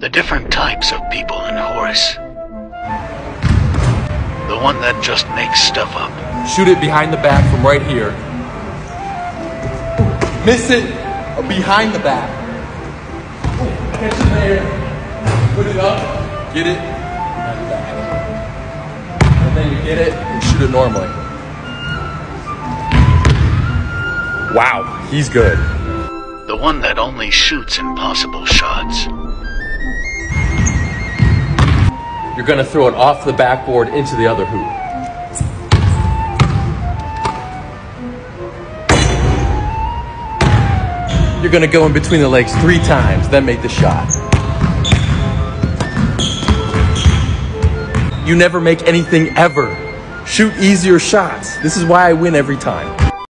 The different types of people in HORSE. The one that just makes stuff up. Shoot it behind the back from right here. Miss it behind the back. Catch it there. Put it up. Get it. Behind back. And then you get it and shoot it normally. Wow, he's good. The one that only shoots impossible shots. You're gonna throw it off the backboard into the other hoop. You're gonna go in between the legs three times, then make the shot. You never make anything ever. Shoot easier shots. This is why I win every time.